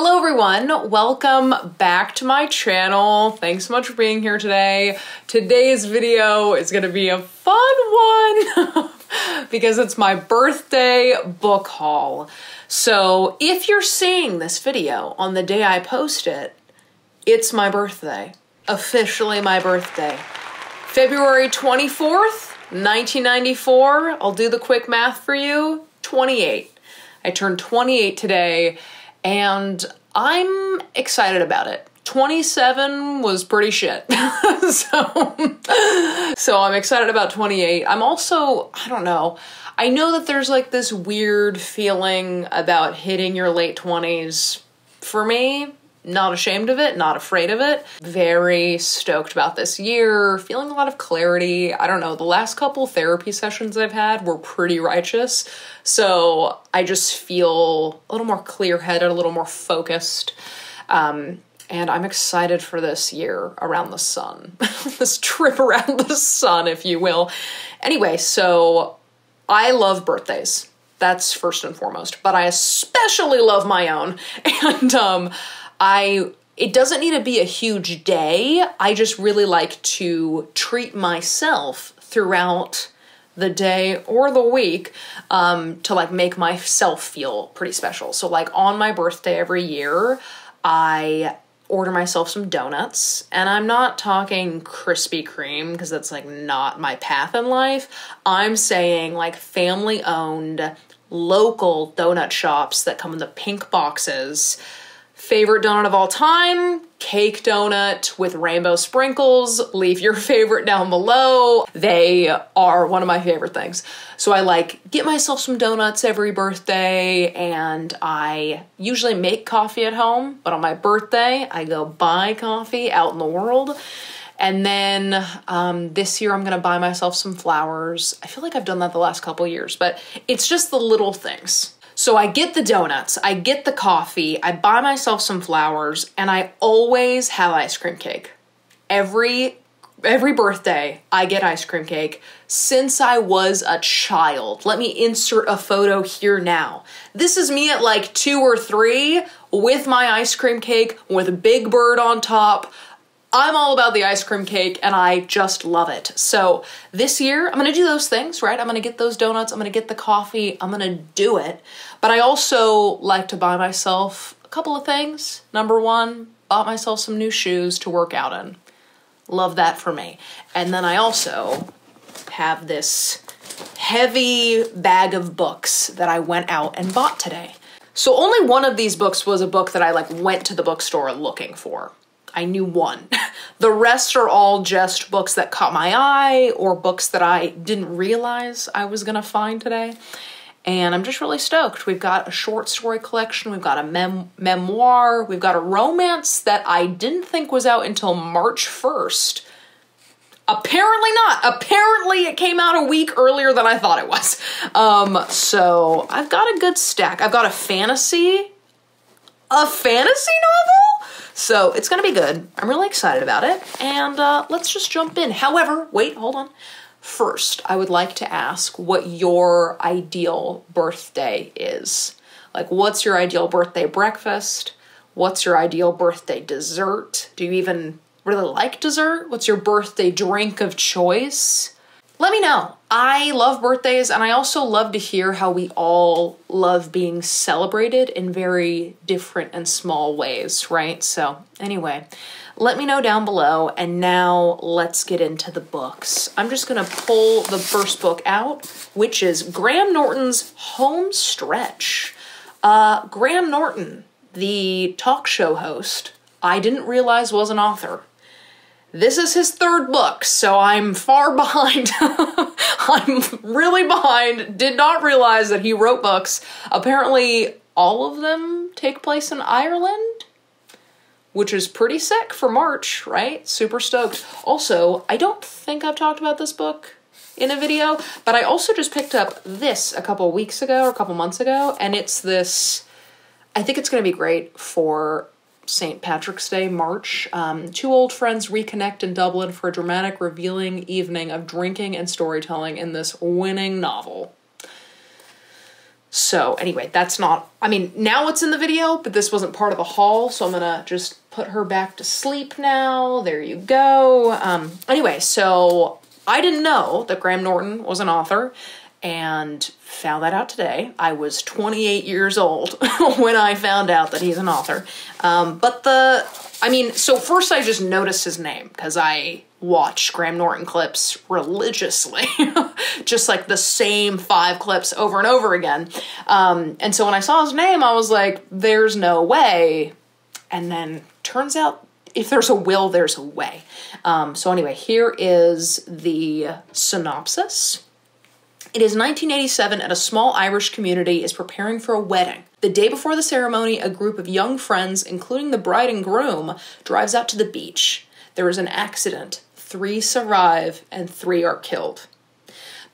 Hello everyone, welcome back to my channel. Thanks so much for being here today. Today's video is gonna be a fun one because it's my birthday book haul. So if you're seeing this video on the day I post it, it's my birthday. Officially my birthday. February 24th, 1994. I'll do the quick math for you. 28. I turned 28 today and I'm excited about it. 27 was pretty shit. so, so I'm excited about 28. I'm also, I don't know, I know that there's like this weird feeling about hitting your late 20s. For me, not ashamed of it, not afraid of it. Very stoked about this year, feeling a lot of clarity. I don't know, the last couple therapy sessions I've had were pretty righteous. So I just feel a little more clear headed, a little more focused. Um, and I'm excited for this year around the sun, this trip around the sun, if you will. Anyway, so I love birthdays. That's first and foremost, but I especially love my own. And um, I it doesn't need to be a huge day. I just really like to treat myself throughout the day or the week um, to like make myself feel pretty special. So like on my birthday every year, I order myself some donuts and I'm not talking Krispy Kreme because that's like not my path in life. I'm saying like family owned local donut shops that come in the pink boxes Favorite donut of all time? Cake donut with rainbow sprinkles. Leave your favorite down below. They are one of my favorite things. So I like get myself some donuts every birthday and I usually make coffee at home, but on my birthday I go buy coffee out in the world. And then um, this year I'm gonna buy myself some flowers. I feel like I've done that the last couple years, but it's just the little things so I get the donuts, I get the coffee, I buy myself some flowers, and I always have ice cream cake. Every every birthday I get ice cream cake since I was a child. Let me insert a photo here now. This is me at like 2 or 3 with my ice cream cake with a big bird on top I'm all about the ice cream cake and I just love it. So this year, I'm gonna do those things, right? I'm gonna get those donuts, I'm gonna get the coffee, I'm gonna do it. But I also like to buy myself a couple of things. Number one, bought myself some new shoes to work out in. Love that for me. And then I also have this heavy bag of books that I went out and bought today. So only one of these books was a book that I like went to the bookstore looking for. I knew one. the rest are all just books that caught my eye or books that I didn't realize I was gonna find today. And I'm just really stoked. We've got a short story collection, we've got a mem- memoir, we've got a romance that I didn't think was out until March 1st. Apparently not. Apparently it came out a week earlier than I thought it was. Um, so I've got a good stack. I've got a fantasy, a fantasy novel? So it's gonna be good. I'm really excited about it. And uh, let's just jump in. However, wait, hold on. First, I would like to ask what your ideal birthday is. Like, what's your ideal birthday breakfast? What's your ideal birthday dessert? Do you even really like dessert? What's your birthday drink of choice? Let me know. I love birthdays and I also love to hear how we all love being celebrated in very different and small ways, right? So, anyway, let me know down below. And now let's get into the books. I'm just gonna pull the first book out, which is Graham Norton's Home Stretch. Uh, Graham Norton, the talk show host, I didn't realize was an author. This is his third book, so I'm far behind. I'm really behind. Did not realize that he wrote books. Apparently, all of them take place in Ireland, which is pretty sick for March, right? Super stoked. Also, I don't think I've talked about this book in a video, but I also just picked up this a couple weeks ago or a couple months ago, and it's this. I think it's going to be great for St. Patrick's Day, March. Um, two old friends reconnect in Dublin for a dramatic, revealing evening of drinking and storytelling in this winning novel. So anyway, that's not, I mean, now it's in the video, but this wasn't part of the haul, so I'm gonna just put her back to sleep now. There you go. Um, anyway, so I didn't know that Graham Norton was an author and found that out today. I was 28 years old when I found out that he's an author. Um, but the, I mean, so first I just noticed his name because I watch Graham Norton clips religiously, just like the same five clips over and over again. Um, and so when I saw his name, I was like, there's no way. And then turns out if there's a will, there's a way. Um, so, anyway, here is the synopsis. It is 1987 and a small Irish community is preparing for a wedding. The day before the ceremony, a group of young friends, including the bride and groom, drives out to the beach. There is an accident three survive, and three are killed.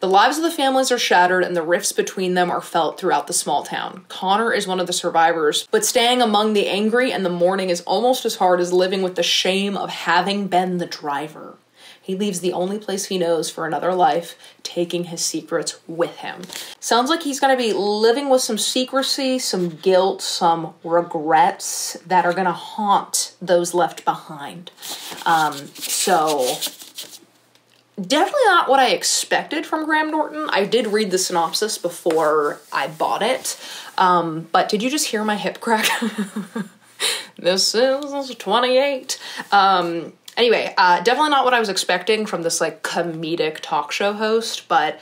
The lives of the families are shattered and the rifts between them are felt throughout the small town. Connor is one of the survivors, but staying among the angry and the mourning is almost as hard as living with the shame of having been the driver. He leaves the only place he knows for another life, taking his secrets with him. Sounds like he's to be living with some secrecy, some guilt, some regrets that are to haunt those left behind. Um, so, definitely not what I expected from Graham Norton. I did read the synopsis before I bought it. Um, but did you just hear my hip crack? this is 28. Um, Anyway, uh, definitely not what I was expecting from this like comedic talk show host, but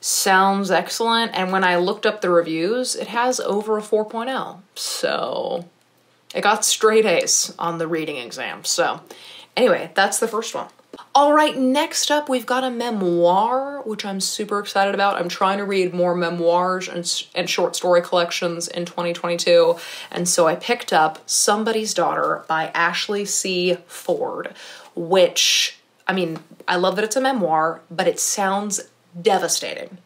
sounds excellent. And when I looked up the reviews, it has over a 4.0. So it got straight A's on the reading exam. So anyway, that's the first one. All right, next up, we've got a memoir, which I'm super excited about. I'm trying to read more memoirs and, and short story collections in 2022. And so I picked up Somebody's Daughter by Ashley C. Ford, which, I mean, I love that it's a memoir, but it sounds devastating.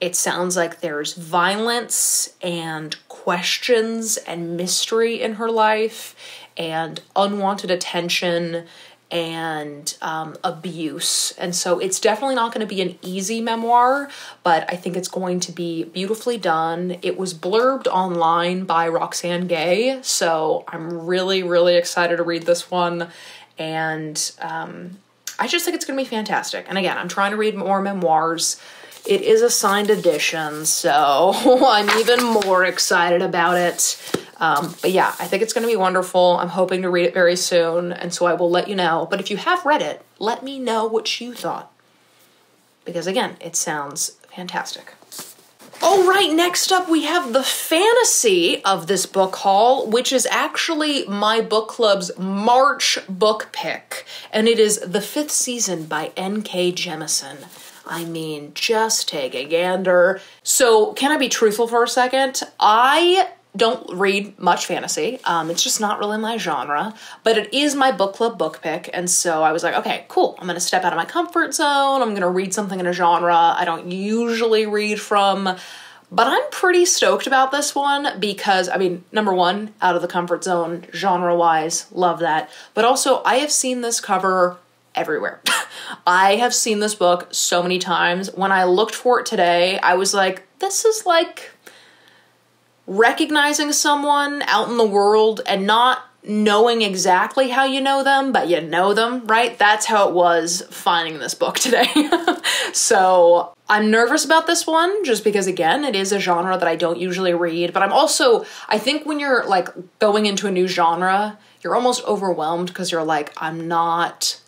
It sounds like there's violence and questions and mystery in her life and unwanted attention and um, abuse. And so it's definitely not going to be an easy memoir, but I think it's going to be beautifully done. It was blurbed online by Roxane Gay, so I'm really, really excited to read this one. And um, I just think it's going to be fantastic. And again, I'm trying to read more memoirs. It is a signed edition, so I'm even more excited about it. Um, but yeah, I think it's going to be wonderful. I'm hoping to read it very soon, and so I will let you know. But if you have read it, let me know what you thought. Because again, it sounds fantastic. All right, next up we have the fantasy of this book haul, which is actually my book club's March book pick, and it is The Fifth Season by N.K. Jemisin. I mean, just take a gander. So, can I be truthful for a second? I don't read much fantasy. Um, it's just not really my genre, but it is my book club book pick. And so I was like, okay, cool. I'm going to step out of my comfort zone. I'm going to read something in a genre I don't usually read from. But I'm pretty stoked about this one because, I mean, number one, out of the comfort zone, genre wise, love that. But also, I have seen this cover everywhere. I have seen this book so many times. When I looked for it today, I was like, this is like recognizing someone out in the world and not knowing exactly how you know them, but you know them, right? That's how it was finding this book today. so I'm nervous about this one just because, again, it is a genre that I don't usually read. But I'm also, I think when you're like going into a new genre, you're almost overwhelmed because you're like, I'm not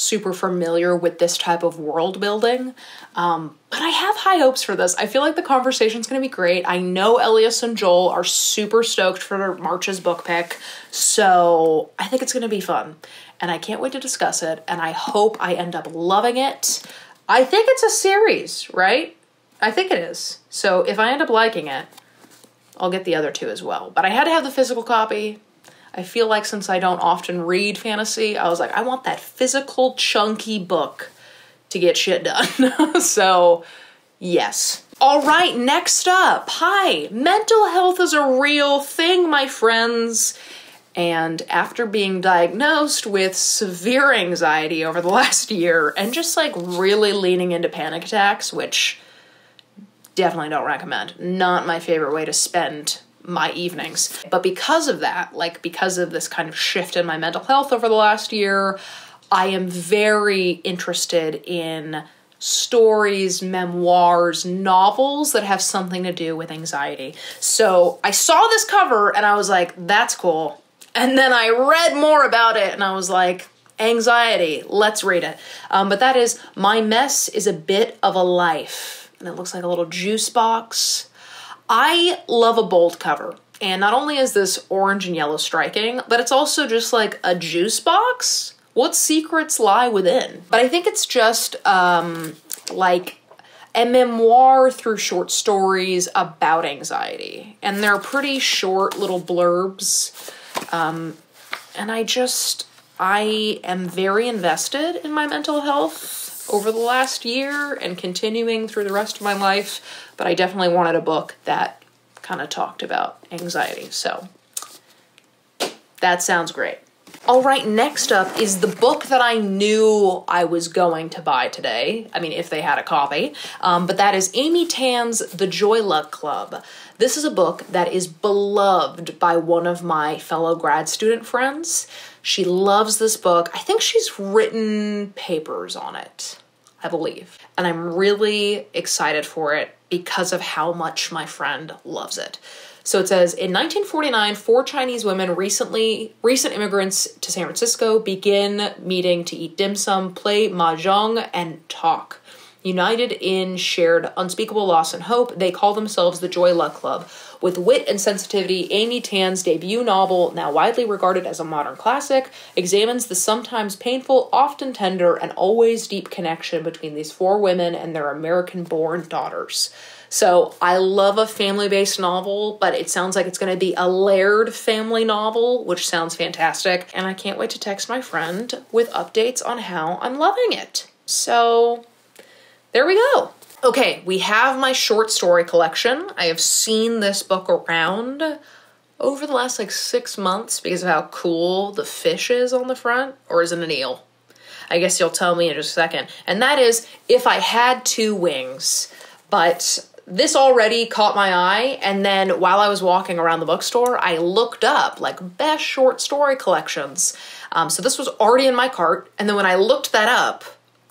super familiar with this type of world building. Um, but I have high hopes for this. I feel like the conversation's gonna be great. I know Elias and Joel are super stoked for March's book pick, so I think it's gonna be fun. And I can't wait to discuss it, and I hope I end up loving it. I think it's a series, right? I think it is. So if I end up liking it, I'll get the other two as well. But I had to have the physical copy I feel like since I don't often read fantasy, I was like, I want that physical, chunky book to get shit done. so, yes. All right, next up. Hi, mental health is a real thing, my friends. And after being diagnosed with severe anxiety over the last year and just like really leaning into panic attacks, which definitely don't recommend. Not my favorite way to spend my evenings. But because of that, like because of this kind of shift in my mental health over the last year, I am very interested in stories, memoirs, novels that have something to do with anxiety. So I saw this cover and I was like, that's cool. And then I read more about it and I was like, anxiety, let's read it. Um, but that is My Mess is a Bit of a Life. And it looks like a little juice box. I love a bold cover. And not only is this orange and yellow striking, but it's also just like a juice box what secrets lie within? But I think it's just um, like a memoir through short stories about anxiety. And they're pretty short little blurbs. Um, and I just, I am very invested in my mental health over the last year and continuing through the rest of my life. But I definitely wanted a book that kind of talked about anxiety. So that sounds great. All right, next up is the book that I knew I was going to buy today. I mean, if they had a copy. Um, but that is Amy Tan's The Joy Luck Club. This is a book that is beloved by one of my fellow grad student friends. She loves this book. I think she's written papers on it, I believe. And I'm really excited for it because of how much my friend loves it. So it says in 1949, four Chinese women recently recent immigrants to San Francisco begin meeting to eat dim sum, play mahjong, and talk. United in shared unspeakable loss and hope, they call themselves the Joy Luck Club. With wit and sensitivity, Amy Tan's debut novel, now widely regarded as a modern classic, examines the sometimes painful, often tender, and always deep connection between these four women and their American born daughters. So I love a family based novel, but it sounds like it's going to be a layered family novel, which sounds fantastic. And I can't wait to text my friend with updates on how I'm loving it. So there we go. Okay, we have my short story collection. I have seen this book around over the last like six months because of how cool the fish is on the front, or is it an eel? I guess you'll tell me in just a second. And that is if I had two wings. But this already caught my eye and then while i was walking around the bookstore i looked up like best short story collections um, so this was already in my cart and then when i looked that up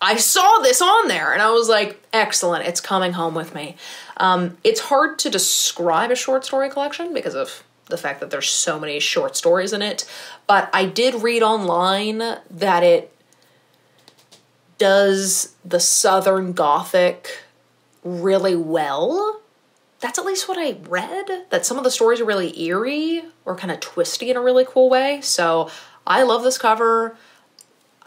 i saw this on there and i was like excellent it's coming home with me um, it's hard to describe a short story collection because of the fact that there's so many short stories in it but i did read online that it does the southern gothic really well. That's at least what I read. That some of the stories are really eerie or kind of twisty in a really cool way. So I love this cover.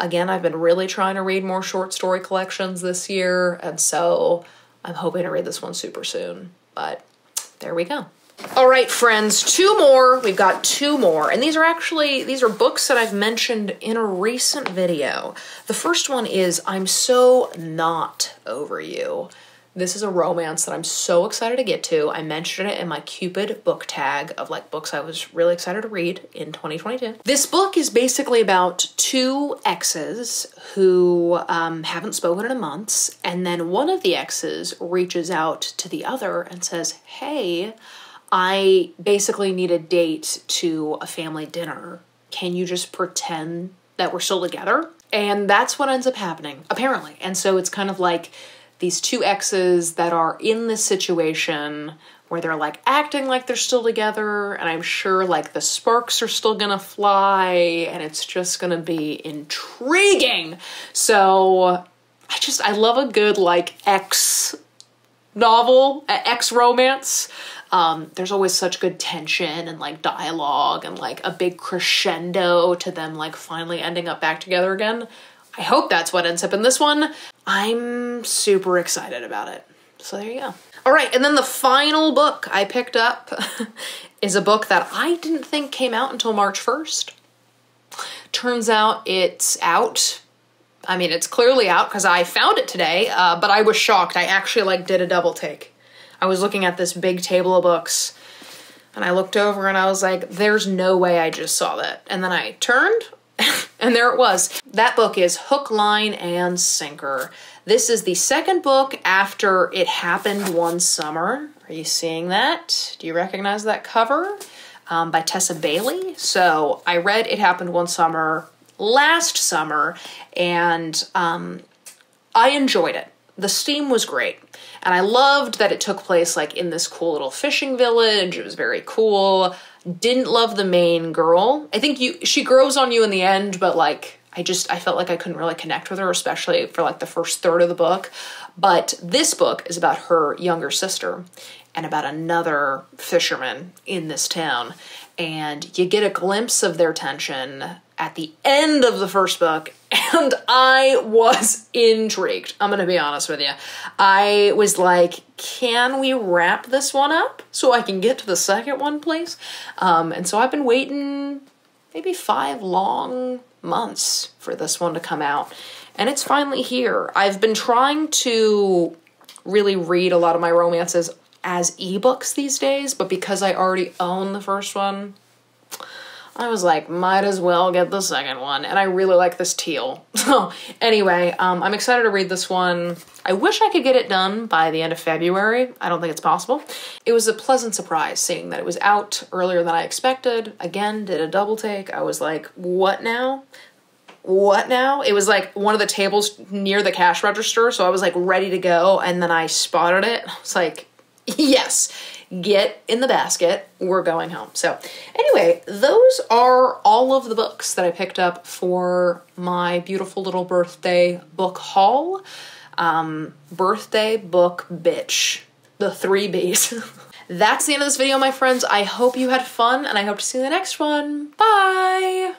Again, I've been really trying to read more short story collections this year, and so I'm hoping to read this one super soon. But there we go. All right, friends, two more. We've got two more. And these are actually, these are books that I've mentioned in a recent video. The first one is I'm So Not Over You. This is a romance that I'm so excited to get to. I mentioned it in my Cupid book tag of like books I was really excited to read in 2022. This book is basically about two exes who um, haven't spoken in months, and then one of the exes reaches out to the other and says, Hey, I basically need a date to a family dinner. Can you just pretend that we're still together? And that's what ends up happening, apparently. And so it's kind of like these two exes that are in this situation where they're like acting like they're still together and i'm sure like the sparks are still gonna fly and it's just gonna be intriguing. So i just i love a good like ex novel ex romance. Um, there's always such good tension and like dialogue and like a big crescendo to them like finally ending up back together again. I hope that's what ends up in this one. I'm super excited about it. So there you go. All right, and then the final book I picked up is a book that I didn't think came out until March 1st. Turns out it's out. I mean, it's clearly out because I found it today, uh, but I was shocked. I actually like did a double take. I was looking at this big table of books and I looked over and I was like, there's no way I just saw that. And then I turned And there it was. That book is Hook, Line, and Sinker. This is the second book after It Happened One Summer. Are you seeing that? Do you recognize that cover? Um, by Tessa Bailey. So I read It Happened One Summer last summer and um, I enjoyed it. The steam was great. And I loved that it took place like in this cool little fishing village. It was very cool. Didn't love the main girl. I think you she grows on you in the end, but like I just I felt like I couldn't really connect with her, especially for like the first third of the book. But this book is about her younger sister and about another fisherman in this town. And you get a glimpse of their tension at the end of the first book, and I was intrigued. I'm gonna be honest with you. I was like, can we wrap this one up so I can get to the second one, please? Um, and so I've been waiting maybe five long months for this one to come out, and it's finally here. I've been trying to really read a lot of my romances as ebooks these days, but because I already own the first one, I was like, might as well get the second one. And I really like this teal. So, anyway, um, I'm excited to read this one. I wish I could get it done by the end of February. I don't think it's possible. It was a pleasant surprise seeing that it was out earlier than I expected. Again, did a double take. I was like, what now? What now? It was like one of the tables near the cash register, so I was like ready to go, and then I spotted it. I was like, yes, get in the basket. We're going home. So, anyway, those are all of the books that I picked up for my beautiful little birthday book haul. Um, birthday book bitch. The three B's. That's the end of this video, my friends. I hope you had fun, and I hope to see you in the next one. Bye!